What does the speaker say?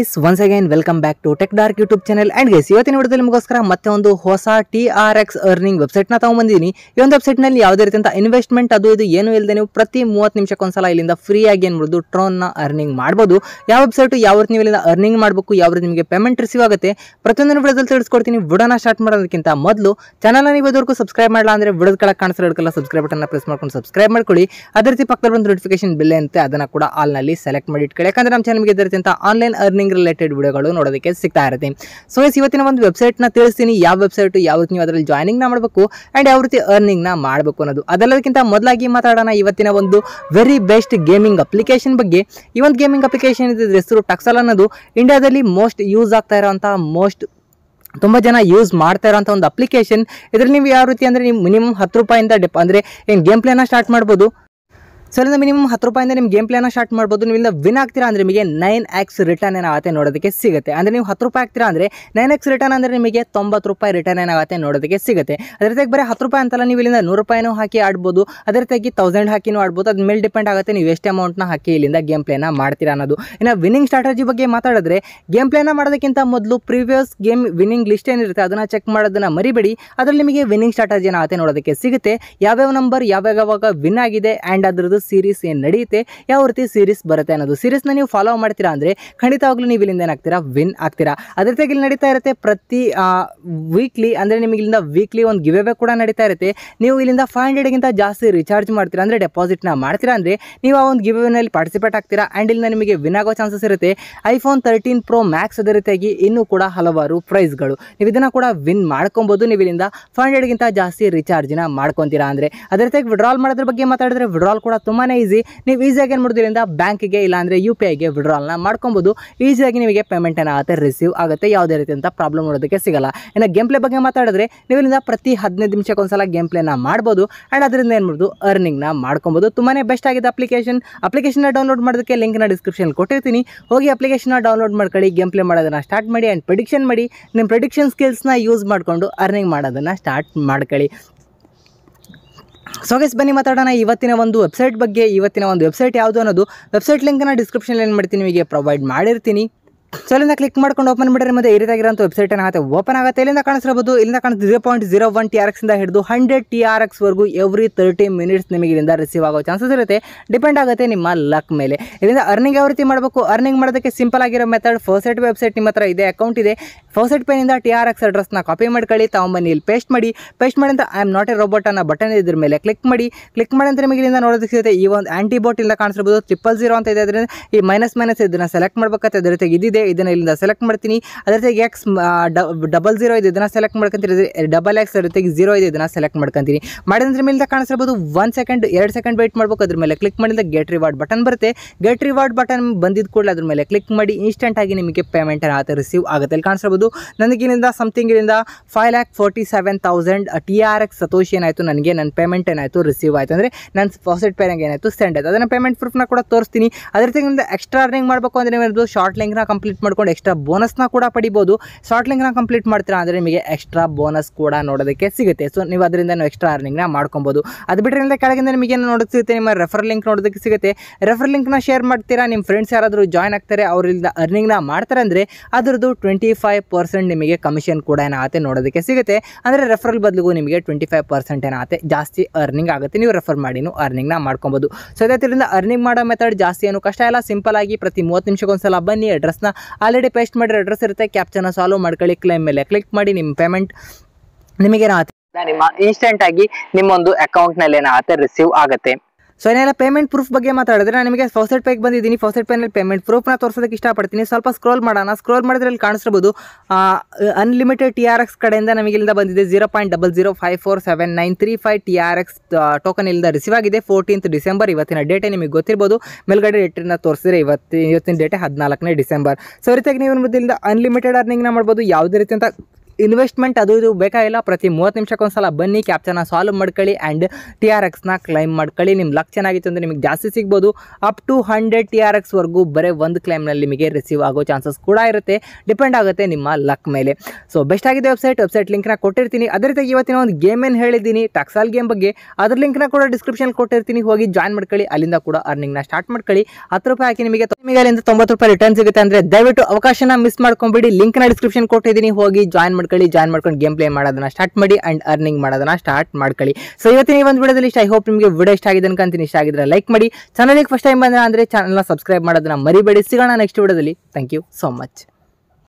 Is once again welcome back to Tech Dark YouTube channel and guys ಇವತ್ತಿನ ವಿಡಿಯೋದಲ್ಲಿ ನಿಮಗೋಸ್ಕರ ಮತ್ತೆ ಒಂದು ಹೊಸ ಟಿ ಆರ್ ಎಕ್ಸ್ ಅರ್ನಿಂಗ್ ವೆಬ್ಸೈಟ್ನ ತಗೊಂಬಂದಿದ್ದೀನಿ. ಈ ಒಂದು ವೆಬ್ಸೈಟ್ನಲ್ಲಿ ಯಾವುದೇ ರೀತಿಯಂತ ಇನ್ವೆಸ್ಟ್ಮೆಂಟ್ ಅದು ಇದು ಏನು ಇಲ್ಲದೆ ನೀವು ಪ್ರತಿ ಮೂವತ್ತು ನಿಮಿಷಕ್ಕೊಂದ್ಸಲ ಇಲ್ಲಿಂದ ಫ್ರೀ ಆಗಿ ಮಾಡೋದು ಟ್ರೋನ್ನ ಅರ್ನಿಂಗ್ ಮಾಡ್ಬೋದು. ಯಾವ ವೆಬ್ಸೈಟ್ ಯಾವ ರೀತಿ ನೀವು ಇಲ್ಲಿಂದ ಅರ್ನಿಂಗ್ ಮಾಡಬೇಕು, ಯಾವ ರೀತಿ ನಿಮಗೆ ಪೇಮೆಂಟ್ ರಿಸೀವ್ ಆಗುತ್ತೆ ಪ್ರತಿಯೊಂದು ವಿಡಿಯೋದಲ್ಲಿ ತಿಳಿಸ್ಕೊಡ್ತೀನಿ. ವಿಡೋನ ಸ್ಟಾರ್ಟ್ ಮಾಡೋದಕ್ಕಿಂತ ಮೊದಲು ಚಾನಲ್ನ ನೀವು ಇದುವರೆಗೂ ಸಬ್ಸ್ಕ್ರೈಬ್ ಮಾಡಲ್ಲ ಅಂದರೆ ವಿಡಿಯೋದ ಕೆಳಗೆ ಕಾಣಿಸೋ ಹಿಡ್ಕಲ್ಲ ಸಬ್ಸ್ಕ್ರೈಬ್ ಬಟನ್ನ ಪ್ರೆಸ್ ಮಾಡ್ಕೊಂಡು ಸಬ್ಸ್ಕ್ರೈಬ್ ಮಾಡ್ಕೊಳ್ಳಿ. ಅದೇ ರೀತಿ ಪಕ್ಕದಲ್ಲಿ ಒಂದು ನೋಟಿಫಿಕೇಶನ್ ಬಿಲ್ ಅಂತೆ, ಅದನ್ನ ಕೂಡ ಆಲ್ನಲ್ಲಿ ಸೆಲೆಕ್ಟ್ ಮಾಡಿ ಇಟ್ಕೊಳ್ಳಿ. ಯಾಕಂದರೆ ನಮ್ಮ ಚಾನಲ್ಗೆ ಇದೇ ಆನ್ಲೈನ್ ಅರ್ನಿಂಗ್ ರಿಲೇಟೆಡ್ ವಿಡಿಯೋಗಳು ನೋಡೋದಕ್ಕೆ ಸಿಗ್ತಾ ಇರುತ್ತೆ. ಸೊ ಎಸ್ ಇವತ್ತಿನ ಒಂದು ವೆಬ್ಸೈಟ್ನ ತಿಳಿಸ್ತೀನಿ. ಯಾವ ವೆಬ್ಸೈಟ್ ಯಾವ ರೀತಿ ನೀವು ಅದರಲ್ಲಿ ಜಾಯ್ನಿಂಗ್ನ ಮಾಡಬೇಕು ಆ್ಯಂಡ್ ಯಾವ ರೀತಿ ಅರ್ನಿಂಗ್ನ ಮಾಡಬೇಕು ಅನ್ನೋದು. ಅದೆಲ್ಲದಕ್ಕಿಂತ ಮೊದಲಾಗಿ ಮಾತಾಡೋಣ ಇವತ್ತಿನ ಒಂದು ವೆರಿ ಬೆಸ್ಟ್ ಗೇಮಿಂಗ್ ಅಪ್ಲಿಕೇಶನ್ ಬಗ್ಗೆ. ಈ ಒಂದು ಗೇಮಿಂಗ್ ಅಪ್ಲಿಕೇಶನ್ ಇದ್ರ ಹೆಸರು ಟಕ್ಸಲ್ ಅನ್ನೋದು. ಇಂಡಿಯಾದಲ್ಲಿ ಮೋಸ್ಟ್ ಯೂಸ್ ಆಗ್ತಾ ಇರೋಂಥ ಮೋಸ್ಟ್ ತುಂಬ ಜನ ಯೂಸ್ ಮಾಡ್ತಾ ಇರೋಂಥ ಒಂದು ಅಪ್ಲಿಕೇಶನ್ ಇದರಲ್ಲಿ ನೀವು ಯಾವ ರೀತಿ ಅಂದರೆ ನೀವು ಮಿನಿಮಮ್ ಹತ್ತು ರೂಪಾಯಿಂದ ಡೆಪ್ ಅಂದರೆ ಏನು ಗೇಮ್ ಪ್ಲೇನ ಸ್ಟಾರ್ಟ್ ಮಾಡ್ಬೋದು. ಸೊ ಇಲ್ಲಿಂದ ಮಿನಿಮಮ್ ಹತ್ತು ರೂಪಾಯಿಂದ ನಿಮ್ಮ ಗೇಮ್ ಪ್ಲೇನ ಸ್ಟಾರ್ಟ್ ಮಾಡ್ಬೋದು. ನೀವು ಇಲ್ಲಿಂದ ವಿನ್ ಆಗ್ತೀರಾ ಅಂದರೆ ನಿಮಗೆ ನೈನ್ ಎಕ್ಸ್ ರಿಟರ್ನ್ ಏನಾಗುತ್ತೆ ನೋಡೋದಕ್ಕೆ ಸಿಗುತ್ತೆ. ಅಂದರೆ ನೀವು ಹತ್ತು ರೂಪಾಯಿ ಆಗ್ತೀರಾ ಅಂದರೆ ನೈನ್ ಎಕ್ಸ್ ರಿಟರ್ನ್ ಅಂದರೆ ನಿಮಗೆ ತೊಂಬತ್ತು ರೂಪಾಯಿ ರಿಟರ್ನ್ ಏನಾಗುತ್ತೆ ನೋಡೋದಕ್ಕೆ ಸಿಗುತ್ತೆ. ಅದೇ ತೆಗೆ ಬರೀ ಹತ್ತು ರೂಪಾಯಿ ಅಂತಲ್ಲ ನೀವು ಇಲ್ಲಿಂದ ನೂರು ರೂಪಾಯಿನೂ ಹಾಕಿ ಆಡ್ಬೋದು. ಅದೇ ರೀತಿಯಾಗಿ ತೌಸಂಡ್ ಹಾಕಿನೂ ಆಡ್ಬೋದು. ಅದ್ರ ಮೇಲೆ ಡಿಪೆಂಡ್ ಆಗುತ್ತೆ ನೀವು ಎಷ್ಟು ಅಮೌಂಟ್ನ ಹಾಕಿ ಇಲ್ಲಿಂದ ಗೇಮ್ ಪ್ಲೇನ ಮಾಡ್ತೀರಾ ಅನ್ನೋದು. ಇನ್ನು ವಿನ್ನಿಂಗ್ ಸ್ಟ್ರಾಟಜಿ ಬಗ್ಗೆ ಮಾತಾಡಿದ್ರೆ ಗೇಮ್ ಪ್ಲೇನ ಮಾಡೋದಕ್ಕಿಂತ ಮೊದಲು ಪ್ರೀವಿಯಸ್ ಗೇಮ್ ವಿನ್ನಿಂಗ್ ಲಿಸ್ಟ್ ಏನಿರುತ್ತೆ ಅದನ್ನು ಚೆಕ್ ಮಾಡೋದನ್ನ ಮರಿಬೇಡಿ. ಅದರಲ್ಲಿ ನಿಮಗೆ ವಿನ್ನಿಂಗ್ ಸ್ಟ್ರಾಟಜಿ ಏನಾಗುತ್ತೆ ನೋಡೋದಕ್ಕೆ ಸಿಗುತ್ತೆ. ಯಾವ್ಯಾವ ನಂಬರ್ ಯಾವಾಗ ವಿನ್ ಆಗಿದೆ ಆ್ಯಂಡ್ ಅದರದ್ದು ಸೀರೀಸ್ ಏನು ನಡೆಯುತ್ತೆ, ಯಾವ ರೀತಿ ಸೀರೀಸ್ ಬರುತ್ತೆ ಅನ್ನೋದು ಸೀರೀಸ್ನ ನೀವು ಫಾಲೋ ಮಾಡ್ತೀರಾ ಅಂದರೆ ಖಂಡಿತವಾಗ್ಲೂ ನೀವು ಇಲ್ಲಿಂದ ಏನಾಗ್ತೀರಾ ವಿನ್ ಆಗ್ತೀರಾ. ಅದರ ರೀತಿಯಾಗಿ ಇಲ್ಲಿ ನಡೀತಾ ಇರುತ್ತೆ ಪ್ರತಿ ವೀಕ್ಲಿ ಅಂದರೆ ನಿಮಗೆ ಇಲ್ಲಿಂದ ವೀಕ್ಲಿ ಒಂದು ಗಿವ್ ಕೂಡ ನಡೀತಾ ಇರುತ್ತೆ. ನೀವು ಇಲ್ಲಿಂದ ಫೈವ್ ಹಂಡ್ರೆಡ್ಗಿಂತ ಜಾಸ್ತಿ ರಿಚಾರ್ಜ್ ಮಾಡ್ತೀರಾ ಅಂದರೆ ಡೆಪಾಸಿಟ್ನ ಮಾಡ್ತೀರಾ ಅಂದರೆ ನೀವು ಆ ಒಂದು ಗಿವ್ ಪಾರ್ಟಿಸಿಪೇಟ್ ಆಗ್ತೀರಾ ಆ್ಯಂಡ್ ಇಲ್ಲಿಂದ ನಿಮಗೆ ವಿನ್ ಆಗೋ ಚಾನ್ಸಸ್ ಇರುತ್ತೆ. ಐಫೋನ್ ತರ್ಟೀನ್ ಪ್ರೋ ಮ್ಯಾಕ್ಸ್ ಅದೇ ರೀತಿಯಾಗಿ ಇನ್ನೂ ಕೂಡ ಹಲವಾರು ಪ್ರೈಸ್ಗಳು ನೀವು ಇದನ್ನು ಕೂಡ ವಿನ್ ಮಾಡ್ಕೊಬೋದು. ನೀವು ಇಲ್ಲಿಂದ ಫೈವ್ ಹಂಡ್ರೆಡ್ಗಿಂತ ಜಾಸ್ತಿ ರಿಚಾರ್ಜ್ನ ಮಾಡ್ಕೊತೀರಾ ಅಂದರೆ. ಅದೇ ರೀತಿಯಾಗಿ ವಿಡ್ರಾಲ್ ಮಾಡೋದ್ರ ಬಗ್ಗೆ ಮಾತಾಡಿದ್ರೆ ವಿಡ್ರಾಲ್ ಕೂಡ ತುಂಬಾ ಈಸಿ ನೀವು ಈಸಿಯಾಗಿ ಏನು ಮಾಡೋದ್ರಿಂದ ಬ್ಯಾಂಕಿಗೆ ಇಲ್ಲಾಂದರೆ ಯು ಪಿ ಐಗೆ ವಿಡ್ರಾಲ್ನ ಮಾಡ್ಕೊಬೋದು. ಈಸಿಯಾಗಿ ನಿಮಗೆ ಪೇಮೆಂಟ್ ಏನಾಗುತ್ತೆ ರಿಸೀವ್ ಆಗುತ್ತೆ. ಯಾವುದೇ ರೀತಿಯಂಥ ಪ್ರಾಬ್ಲಮ್ ನೋಡೋದಕ್ಕೆ ಸಿಗಲ್ಲ. ಇನ್ನು ಗೇಮ್ ಪ್ಲೇ ಬಗ್ಗೆ ಮಾತಾಡಿದ್ರೆ ನೀವು ಇಲ್ಲಿಂದ ಪ್ರತಿ ಹದಿನೈದು ನಿಮಿಷಕ್ಕೆ ಒಂದ್ಸಲ ಗೇಮ್ ಪ್ಲೇನ ಮಾಡ್ಬೋದು. ಆ್ಯಂಡ್ ಅದರಿಂದ ಏನು ಮಾಡೋದು? ಅರ್ನಿಂಗ್ನ ಮಾಡ್ಕೊಬೋದು. ತುಂಬಾ ಬೆಸ್ಟ್ ಆಗಿದೆ ಅಪ್ಲಿಕೇಶನ್ ಅಪ್ಲಿಕೇಶನ್ನ ಡೌನ್ಲೋಡ್ ಮಾಡೋದಕ್ಕೆ ಲಿಂಕ್ನ ಡಿಸ್ಕ್ರಿಪ್ಷನ್ ಕೊಟ್ಟಿರ್ತೀನಿ. ಹೋಗಿ ಅಪ್ಲಿಕೇಶನ್ನ ಡೌನ್ಲೋಡ್ ಮಾಡ್ಕೊಳ್ಳಿ. ಗೇಮ್ ಪ್ಲೇ ಮಾಡೋದನ್ನು ಸ್ಟಾರ್ಟ್ ಮಾಡಿ ಆ್ಯಂಡ್ ಪ್ರಿಡಿಕ್ಷನ್ ಮಾಡಿ. ನಿಮ್ಮ ಪ್ರಿಡಿಕ್ಷನ್ ಸ್ಕಿಲ್ಸ್ನ ಯೂಸ್ ಮಾಡಿಕೊಂಡು ಅರ್ನಿಂಗ್ ಮಾಡೋದನ್ನು ಸ್ಟಾರ್ಟ್ ಮಾಡ್ಕೊಳ್ಳಿ. ಸೊ ಗೈಸ್ ಬನ್ನಿ ಮಾತಾಡೋಣ ಇವತ್ತಿನ ಒಂದು ವೆಬ್ಸೈಟ್ ಬಗ್ಗೆ. ಇವತ್ತಿನ ಒಂದು ವೆಬ್ಸೈಟ್ ಯಾವುದು ಅನ್ನೋದು ವೆಬ್ಸೈಟ್ ಲಿಂಕ್ನ ಡಿಸ್ಕ್ರಿಪ್ಷನ್ ಏನು ಮಾಡ್ತೀನಿ ನಿಮಗೆ ಪ್ರೊವೈಡ್ ಮಾಡಿರ್ತೀನಿ. ಸೊ ಇಲ್ಲಿಂದ ಕ್ಲಿಕ್ ಮಾಡ್ಕೊಂಡು ಓಪನ್ ಮಾಡಿದ್ರೆ ಮತ್ತೆ ಈ ರೀತಿಯಾಗಿರೋಂಥ ವೆಬ್ಸೈಟ್ ಏನಾಗುತ್ತೆ ಓಪನ್ ಆಗುತ್ತೆ? ಇಲ್ಲಿಂದ ಕಾಣಿಸಿರಬಹುದು ಇಲ್ಲಿಂದ ಕಾಣಿಸ್ zero point zero one T R ಇಂದ ಹಿಡಿದು ಹಂಡ್ರೆಡ್ ಟಿ ಆರ್ ಎಕ್ಸ್ ವರೆಗೂ ಎವ್ರಿ ತರ್ಟಿ ಮಿನಿಟ್ಸ್ ನಿಮಗೆ ಇಲ್ಲಿಂದ ರಿಸೀವ್ ಆಗೋ ಚಾನ್ಸಸ್ ಇರುತ್ತೆ. ಡಿಪೆಂಡ್ ಆಗುತ್ತೆ ನಿಮ್ಮ ಲಕ್ ಮೇಲೆ. ಇಲ್ಲಿಂದ ಅರ್ನಿಂಗ್ ಯಾವ ರೀತಿ ಮಾಡಬೇಕು? ಅರ್ನಿಂಗ್ ಮಾಡೋದಕ್ಕೆ ಸಿಂಪಲ್ ಆಗಿರೋ ಮೆಥಡ್ ಫೋಸೆಟ್ ವೆಬ್ಸೈಟ್ ನಿಮ್ಮ ಹತ್ರ ಇದೆ ಅಕೌಂಟ್ ಇದೆ. ಫೋಸೆಟ್ ಪೇನಿಂದ ಟಿ ಆರ್ ಎಕ್ಸ್ ಅಡ್ರೆಸ್ನ ಕಾಪಿ ಮಾಡ್ಕೊಳ್ಳಿ. ತಗೊಂಬನ್ನಿ ಇಲ್ಲಿ ಪೇಸ್ಟ್ ಮಾಡಿ. ಪೇಸ್ಟ್ ಮಾಡಿ ಅಂತ I am not a robot ಅನ್ನೋ ಬಟನ್ ಇದ್ರ ಮೇಲೆ ಕ್ಲಿಕ್ ಮಾಡಿ. ಕ್ಲಿಕ್ ಮಾಡಿ ಅಂತ ನಿಮಗೆ ಇಲ್ಲಿಂದ ನೋಡೋದಕ್ಕೆ ಸಿಗುತ್ತೆ. ಈ ಒಂದು ಆಂಟಿಬೋಟ್ ಇಲ್ಲ ಕಾಣಿಸಿರ್ಬೋದು ಟ್ರಿಪಲ್ ಜೀರೋ ಅಂತ ಇದೆ. ಅದರಿಂದ ಈ ಮೈನಸ್ ಮೈನಸ್ ಇದನ್ನ ಸೆಲೆಕ್ಟ್ ಮಾಡ್ಬೇಕಾಗುತ್ತೆ. ಅದೇ ರೀತಿ ಇದಿದೆ. ಇದನ್ನು ಇಲ್ಲಿಂದ ಸೆಲೆಕ್ಟ್ ಮಾಡ್ತೀನಿ. ಅದರ ಜೊತೆಗೆ ಎಕ್ಸ್ ಡಬಲ್ ಜೀರೋ ಇದೆ, ಇದನ್ನು ಸೆಲೆಕ್ಟ್ ಮಾಡ್ಕೊಂತೀನಿ ಡಬಲ್ ಎಕ್ಸ್ ಅದ್ರ ಜೊತೆಗೆ ಜೀರೋ ಇದೆ, ಇದನ್ನು ಸೆಲೆಕ್ಟ್ ಮಾಡ್ಕೊಂತೀನಿ ಮಾಡಿದ್ರೆ ಮೇಲೆ ಕಾಣಿಸಿರ್ಬೋದು ಒನ್ ಸೆಕೆಂಡ್ ಎರಡು ಸೆಕೆಂಡ್ ವೇಟ್ ಮಾಡ್ಬೇಕು. ಅದ್ರ ಮೇಲೆ ಕ್ಲಿಕ್ ಮಾಡಿದ ಗೆಟ್ ರಿವಾರ್ಡ್ ಬಟನ್ ಬರುತ್ತೆ. ಗೆಟ್ ರಿವಾರ್ಡ್ ಬಟನ್ ಬಂದಿದ್ದ ಕೂಡಲೇ ಅದ್ರ ಮೇಲೆ ಕ್ಲಿಕ್ ಮಾಡಿ ಇನ್ಸ್ಟೆಂಟ್ ಆಗಿ ನಿಮಗೆ ಪೇಮೆಂಟ್ ಆತ ರಿಸೀವ್ ಆಗುತ್ತೆ. ಇಲ್ಲಿ ಕಾಣಿಸ್ಬೋದು ನನಗೆ ಇಲ್ಲಿಂದ ಸಮಥಿಂಗ್ ಇಲ್ಲಿಂದ five lakh forty seven thousand T R X satoshi ಏನಾಯಿತು, ನನಗೆ ನನ್ನ ಪೇಮೆಂಟ್ ಏನಾಯಿತು ರಿಸೀವ್ ಆಯಿತು. ಅಂದರೆ ನನ್ನ ಫಾಸೆಟ್ ಪೇನಾಗ ಏನಾಯಿತು ಸೆಂಡ್ ಆಯಿತು. ಅದನ್ನು ಪೇಮೆಂಟ್ ಪ್ರೂಫ್ನ ಕೂಡ ತೋರಿಸ್ತೀನಿ. ಅದ್ರ ಜೊತೆಗೆ ಎಕ್ಸ್ಟ್ರಾ ಅರ್ನಿಂಗ್ ಮಾಡಬೇಕು ಅಂದರೆ ಶಾರ್ಟ್ ಲಿಂಕ್ನ ಕಂಪ್ಲೀಟ್ ಮಾಡ್ಕೊಂಡು ಎಕ್ಸ್ಟ್ರಾ ಬೋನಸ್ನ ಕೂಡ ಪಡಿಬೋದು. ಶಾರ್ಟ್ ಲಿಂಕ್ನ ಕಂಪ್ಲೀಟ್ ಮಾಡ್ತೀರಾ ಅಂದರೆ ನಿಮಗೆ ಎಕ್ಸ್ಟ್ರಾ ಬೋನಸ್ ಕೂಡ ನೋಡೋದಕ್ಕೆ ಸಿಗುತ್ತೆ. ಸೊ ನೀವು ಅದರಿಂದ ಎಕ್ಸ್ಟ್ರಾ ಅರ್ನಿಂಗ್ನ ಮಾಡ್ಕೊಬೋದು. ಅದು ಬಿಟ್ಟರೆ ಕೆಳಗಿಂದ ನಿಮಗೆ ಏನು ನೋಡೋಕ್ಕೆ ಸಿಗುತ್ತೆ? ನಿಮ್ಮ ರೆಫರ್ ಲಿಂಕ್ ನೋಡೋದಕ್ಕೆ ಸಿಗುತ್ತೆ. ರೆಫರ್ ಲಿಂಕ್ನ ಶೇರ್ ಮಾಡ್ತೀರಾ? ನಿಮ್ಮ ಫ್ರೆಂಡ್ಸ್ ಯಾರಾದರೂ ಜಾಯ್ನ್ ಆಗ್ತಾರೆ ಅವರಿಂದ ಅರ್ನಿಂಗ್ನ ಮಾಡ್ತಾರೆ ಅಂದರೆ ಅದರದ್ದು ಟ್ವೆಂಟಿ ಫೈವ್ ಪರ್ಸೆಂಟ್ ನಿಮಗೆ ಕಮಿಷನ್ ಕೂಡ ಏನಾಗುತ್ತೆ ನೋಡೋದಕ್ಕೆ ಸಿಗುತ್ತೆ. ಅಂದರೆ ರೆಫರಲ್ ಬದಲಿಗೂ ನಿಮಗೆ ಟ್ವೆಂಟಿ ಫೈವ್ ಪರ್ಸೆಂಟ್ ಏನಾಗುತ್ತೆ? ಜಾಸ್ತಿ ಅರ್ನಿಂಗ್ ಆಗುತ್ತೆ. ನೀವು ರೆಫರ್ ಮಾಡಿನೂ ಅರ್ನಿಂಗ್ನ ಮಾಡ್ಕೊಬೋದು. ಸೊ ಅದೇ ಅರ್ನಿಂಗ್ ಮಾಡೋ ಮೆಥಡ್ ಜಾಸ್ತಿ ಏನು ಕಷ್ಟ ಇಲ್ಲ. ಸಿಂಪಲ್ ಆಗಿ ಪ್ರತಿ ಮೂವತ್ತು ನಿಮಿಷಕ್ಕೊಂದ್ಸಲ ಬನ್ನಿ ಅಡ್ರೆಸ್ನ ಆಲ್ರೆಡಿ ಪೇಸ್ಟ್ ಮಾಡಿರೋ ಅಡ್ರೆಸ್ ಇರುತ್ತೆ ಕ್ಯಾಪ್ಚನ್ನ ಸಾಲ್ವ್ ಮಾಡ್ಕೊಳ್ಳಿ ಕ್ಲೈಮ್ ಮೇಲೆ ಕ್ಲಿಕ್ ಮಾಡಿ ನಿಮ್ಮ ಪೇಮೆಂಟ್ ನಿಮಗೇನಾಗುತ್ತೆ ನಿಮ್ಮ ಇನ್ಸ್ಟೆಂಟ್ ಆಗಿ ನಿಮ್ಮೊಂದು ಅಕೌಂಟ್ನಲ್ಲಿ ಏನಾಗುತ್ತೆ ರಿಸೀವ್ ಆಗುತ್ತೆ. ಸೊ ಏನೆಲ್ಲ ಪೇಮೆಂಟ್ ಪ್ರೂಫ್ ಬಗ್ಗೆ ಮಾತಾಡಿದ್ರೆ ನಾನು ನಿಮಗೆ ಫೌಸೆಟ್ ಪೇಗೆ ಬಂದಿದ್ದೀನಿ. ಫೌಸೆಟ್ ಪೇನಲ್ಲಿ ಪೇಮೆಂಟ್ ಪ್ರೂಫ್ನ ತೋರಿಸೋದಕ್ಕೆ ಇಷ್ಟಪಡ್ತೀನಿ. ಸ್ವಲ್ಪ ಸ್ಕ್ರೋಲ್ ಮಾಡೋಣ. ಸ್ಕ್ರೋಲ್ ಮಾಡಿದ್ರೆ ಅಲ್ಲಿ ಕಾಣಿಸ್ಬೋದು ಅನ್ಲಿಮಿಟೆಡ್ ಟಿ ಆರ್ ಎಕ್ಸ್ ಕಡೆಯಿಂದ ನಮಗೆ ಇಲ್ಲಿಂದ ಬಂದಿದೆ. Zero point double zero five four seven nine three five T R X token ಇಲ್ಲದ ರಿಸೀವ್ ಆಗಿದೆ. ಫೋರ್ಟೀನ್ತ್ ಡಿಸೆಂಬರ್ ಇವತ್ತಿನ ಡೇಟೆ ನಿಮಗೆ ಗೊತ್ತಿರ್ಬೋದು. ಮೇಲ್ಗಡೆ ಡೇಟನ್ನ ತೋರಿಸಿದ್ರೆ ಇವತ್ತಿನ ಇವತ್ತಿನ ಡೇಟೆ ಹದಿನಾಲ್ಕನೇ ಡಿಸೆಂಬರ್ ಸೊ ರೀತಿಯಾಗಿ ನೀವು ಇಲ್ಲಿಂದ ಅನ್ಲಿಮಿಟೆಡ್ ಅರ್ನಿಂಗ್ನ ಮಾಡ್ಬೋದು. ಯಾವುದೇ ರೀತಿಯಂತ ಇನ್ವೆಸ್ಟ್ಮೆಂಟ್ ಅದು ಇದು ಬೇಕಾಗಿಲ್ಲ ಪ್ರತಿ ಮೂವತ್ತು ನಿಮಿಷಕ್ಕೊಂದ್ಸಲ ಬನ್ನಿ ಕ್ಯಾಪ್ಚರ್ನ ಸಾಲ್ವ್ ಮಾಡ್ಕೊಳ್ಳಿ ಆ್ಯಂಡ್ ಟಿ ಆರ್ ಎಕ್ಸ್ನ ಕ್ಲೈಮ್ ಮಾಡ್ಕೊಳ್ಳಿ. ನಿಮ್ಮ ಲಕ್ ಚೆನ್ನಾಗಿತ್ತು ಅಂದರೆ ನಿಮಗೆ ಜಾಸ್ತಿ ಸಿಗ್ಬೋದು. Up to hundred T R ಎಕ್ಸ್ವರೆಗೂ ಬರೀ ಒಂದು ಕ್ಲೈಮ್ನಲ್ಲಿ ನಿಮಗೆ ರಿಸೀವ್ ಆಗೋ ಚಾನ್ಸಸ್ ಕೂಡ ಇರುತ್ತೆ. ಡಿಪೆಂಡ್ ಆಗುತ್ತೆ ನಿಮ್ಮ ಲಕ್ ಮೇಲೆ. ಸೊ ಬೆಸ್ಟ್ ಆಗಿದೆ ವೆಬ್ಸೈಟ್ ವೆಬ್ಸೈಟ್ ಲಿಂಕ್ನ ಕೊಟ್ಟಿರ್ತೀನಿ. ಅದೇ ರೀತಿ ಇವತ್ತಿನ ಒಂದು ಗೇಮ್ ಏನು ಹೇಳಿದ್ದೀನಿ? ಟಕ್ಸಾಲ್ ಗೇಮ್ ಬಗ್ಗೆ. ಅದ್ರ ಲಿಂಕ್ನ ಕೂಡ ಡಿಸ್ಕ್ರಿಪ್ಷನ್ ಕೊಟ್ಟಿರ್ತೀನಿ. ಹೋಗಿ ಜಾಯ್ನ್ ಮಾಡ್ಕೊಳ್ಳಿ. ಅಲ್ಲಿಂದ ಕೂಡ ಅರ್ನಿಂಗ್ನ ಸ್ಟಾರ್ಟ್ ಮಾಡ್ಕೊಳ್ಳಿ. ಹತ್ತು ರೂಪಾಯಿ ಹಾಕಿ ನಿಮಗೆ ಅಲ್ಲಿಂದ ತೊಂಬತ್ತು ರೂಪಾಯಿ ರಿಟರ್ನ್ ಸಿಗುತ್ತೆ ಅಂದ್ರೆ ದಯವಿಟ್ಟು ಅವಕಾಶನ ಮಿಸ್ ಮಾಡ್ಕೊಂಬಿಡಿ. ಲಿಂಕ್ನ ಡಿಸ್ಕ್ರಿಪ್ಷನ್ ಕೊಟ್ಟಿದ್ದೀನಿ. ಹೋಗಿ ಜಾಯ್ನ್ ಮಾಡ್ಕೊಳ್ಳಿ ಜಾಯ್ನ್ ಮಾಡ್ಕೊಂಡು ಗೇಮ್ ಪ್ಲೇ ಮಾಡೋದನ್ನ ಸ್ಟಾರ್ಟ್ ಮಾಡಿ ಅಂಡ್ ಅರ್ನಿಂಗ್ ಮಾಡೋದನ್ನ ಸ್ಟಾರ್ಟ್ ಮಾಡ್ಕೊಳ್ಳಿ. ಸೊ ಇವತ್ತಿನ ಈ ಒಂದು ವಿಡಿಯೋದಲ್ಲಿ ಇಷ್ಟ. ಐ ಹೋಪ್ ನಿಮಗೆ ವಿಡಿಯೋ ಇಷ್ಟ ಆಗಿದೆ ಅನ್ಕೊಂತೀನಿ ಇಷ್ಟ ಆಗಿದ್ರೆ ಲೈಕ್ ಮಾಡಿ. ಚಾನಲ್ಗೆ ಫಸ್ಟ್ ಟೈಮ್ ಬಂದ್ರೆ ಅಂದರೆ ಚಾನಲ್ನ ಸಬ್ಸ್ಕ್ರೈಬ್ ಮಾಡೋದನ್ನ ಮರಿಬೇಡಿ. ಸಿಗೋಣ ನೆಕ್ಸ್ಟ್ ವಿಡಿಯೋದಲ್ಲಿ. Thank you so much